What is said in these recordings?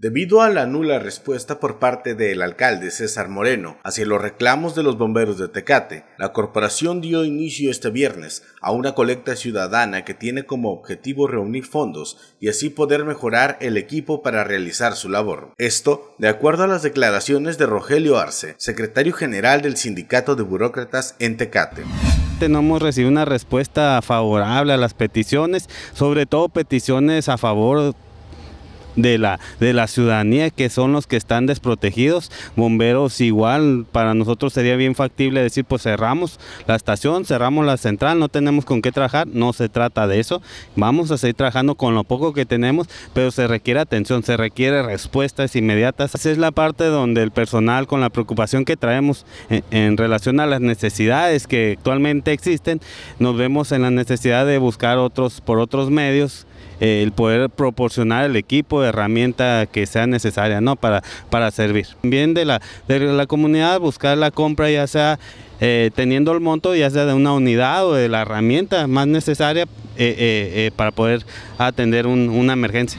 Debido a la nula respuesta por parte del alcalde César Moreno hacia los reclamos de los bomberos de Tecate, la corporación dio inicio este viernes a una colecta ciudadana que tiene como objetivo reunir fondos y así poder mejorar el equipo para realizar su labor. Esto, de acuerdo a las declaraciones de Rogelio Arce, secretario general del Sindicato de Burócratas en Tecate no hemos recibido una respuesta favorable a las peticiones, sobre todo peticiones a favor de la, de la ciudadanía que son los que están desprotegidos. Bomberos igual, para nosotros sería bien factible decir pues cerramos la estación, cerramos la central, no tenemos con qué trabajar, no se trata de eso. Vamos a seguir trabajando con lo poco que tenemos, pero se requiere atención, se requiere respuestas inmediatas. Esa es la parte donde el personal con la preocupación que traemos en, en relación a las necesidades que actualmente existen, nos vemos en la necesidad de buscar otros por otros medios el poder proporcionar el equipo herramienta que sea necesaria ¿no? para, para servir. Bien de la, de la comunidad buscar la compra ya sea eh, teniendo el monto ya sea de una unidad o de la herramienta más necesaria eh, eh, para poder atender una emergencia.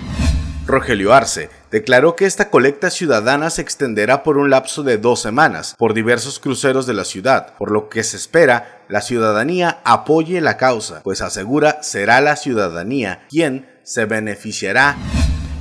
Rogelio Arce declaró que esta colecta ciudadana se extenderá por un lapso de dos semanas por diversos cruceros de la ciudad, por lo que se espera la ciudadanía apoye la causa, pues asegura será la ciudadanía quien se beneficiará.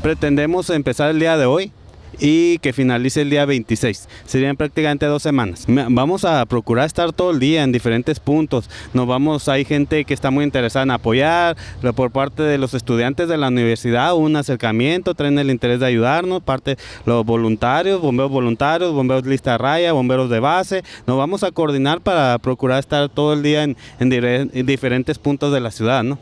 Pretendemos empezar el día de hoy y que finalice el día 26. Serían prácticamente dos semanas. Vamos a procurar estar todo el día en diferentes puntos. Nos vamos, hay gente que está muy interesada en apoyar, por parte de los estudiantes de la universidad, un acercamiento, traen el interés de ayudarnos, parte los voluntarios, bomberos voluntarios, bomberos lista raya, bomberos de base. Nos vamos a coordinar para procurar estar todo el día en, en diferentes puntos de la ciudad, ¿no?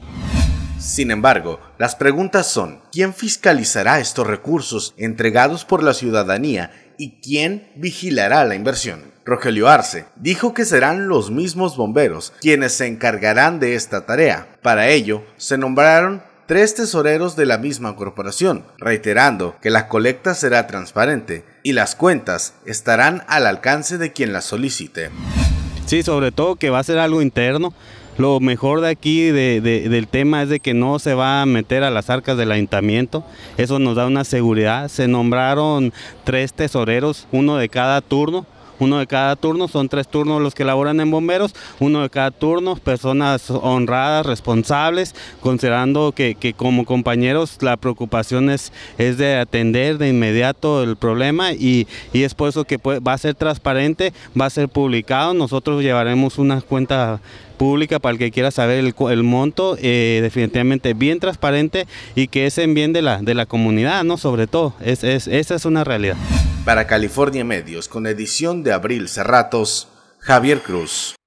Sin embargo, las preguntas son, ¿quién fiscalizará estos recursos entregados por la ciudadanía y quién vigilará la inversión? Rogelio Arce dijo que serán los mismos bomberos quienes se encargarán de esta tarea. Para ello, se nombraron tres tesoreros de la misma corporación, reiterando que la colecta será transparente y las cuentas estarán al alcance de quien las solicite. Sí, sobre todo que va a ser algo interno lo mejor de aquí del tema es de que no se va a meter a las arcas del ayuntamiento. Eso nos da una seguridad. Se nombraron tres tesoreros, uno de cada turno uno de cada turno, son tres turnos los que laboran en bomberos, uno de cada turno, personas honradas, responsables, considerando que, como compañeros la preocupación es, es, de atender de inmediato el problema y, es por eso que va a ser transparente, va a ser publicado, nosotros llevaremos una cuenta pública para el que quiera saber el, monto, eh, definitivamente bien transparente y que es en bien de la, de la comunidad, ¿no? Sobre todo, es, esa es una realidad. Para California Medios, con edición de Abril Cerratos, Javier Cruz.